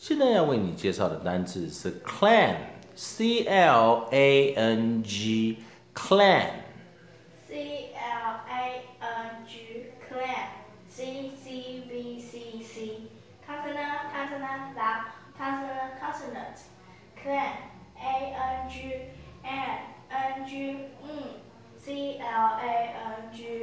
现在要为你介绍的单词是 clang，c l a n g，clang。c l a n g，clang，c c v c c，consonant consonant vowel consonant consonant，clang，a n g，n n g，n，c l a n g。